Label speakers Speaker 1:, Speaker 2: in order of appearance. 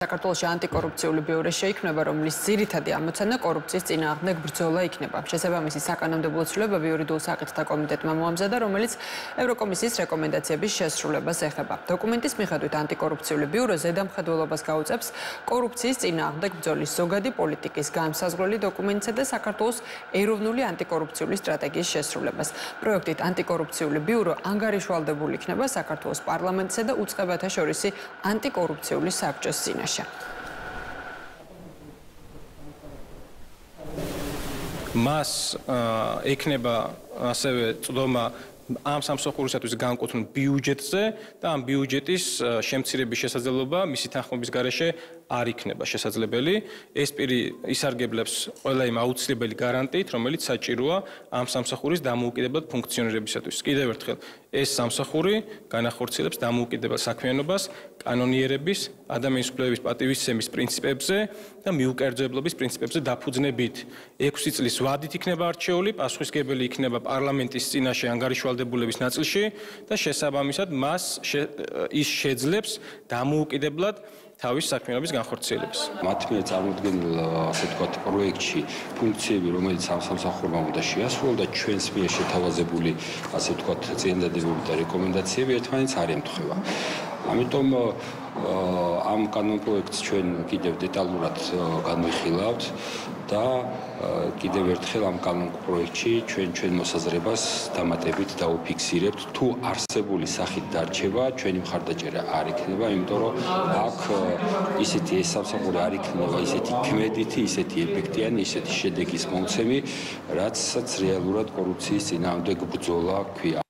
Speaker 1: საქართველოს ანტიკორუფციული ბიურო შეიქმნება, რომლის ძირითადი ამოცანა კორუფციის წინააღმდეგ ბრძოლა იქნება. შესაბამისი საკანონმდებლო ცვლილებები იურიდიულ საკითხთა კომიტეტმა მოამზადა, რომელიც ევროკომისიის რეკომენდაციების შესრულებას ეხება. დოკუმენტის მიხედვით ანტიკორუფციული ბიურო ზედამხედველობას გაუწევს კორუფციის წინააღმდეგ ბრძოლის ზოგადი პოლიტიკის განსაზღვრელი დოკუმენტისა და საქართველოს ეროვნული ანტიკორუფციული სტრატეგიის შესრულებას. პროექტით ანტიკორუფციული ბიურო ანგარიშვალდებული იქნება საქართველოს პარლამენტისა და უწყებათა შორისი ანტიკორუფციული საბჭოს წინაშე. თამაშა.
Speaker 2: მას ექნება ასევე წდომა ამ სამსახურისათვის განკუთვნილ ბიუჯეტზე და ამ ბიუჯეტის შემცირების შესაძლებლობა მისი თანხმობის გარეშე არ იქნება შესაძლებელი. ეს პირი ისარგებლებს ყველა იმ აუცილებელი გარანტიით, რომელიც საჭიროა ამ სამსახურის დამოუკიდებლად ფუნქციონირებისათვის. კიდევ ერთხელ, ეს სამსახური განახორციელებს დამოუკიდებელ საქმიანობას კანონიერების, ადამიანის უფლებების პატივისცემის პრინციპებზე და მიუკერძებლობის პრინციპებზე დაფუძნებით. 6 წლის ვადით იქნება არჩეული, პასუხისგებელი იქნება პარლამენტის წინაშე ანგარიშვალდებულების ნაწილში და შესაბამისად მას ის შეძლებს დამოუკიდებლად თავის საქმიანობის განხორციელებას.
Speaker 3: მათ მიერ წარმოქმნილ ასე ვთქვათ პროექტში ფუნქციები, რომელიც ამ სამსახურმა უნდა შეასრულოს და ჩვენს მიერ შეთავაზებული ასე ვთქვათ წინადადებული და რეკომენდაციები ერთმანეთს არ ემთხვევა. ამიტომ ამ კანონპროექტს ჩვენ კიდევ დეტალურად განვიხილავთ და კიდევ ერთხელ ამ კანონპროექტში ჩვენ ჩვენ მოსაზრებას დამატებით დაუფიქსირებთ თუ არსებული სახით დარჩება ჩვენი მხარდაჭერა არ იქნება იმიტომ რომ აქ ისეთი ეს სამსახური არ იქნება ისეთი კმედითი ისეთი ეფექტიანი ისეთი შედეგის მომცემი რაცაც რეალურად კორუფციის წინააღმდეგ ბრძოლა ქვია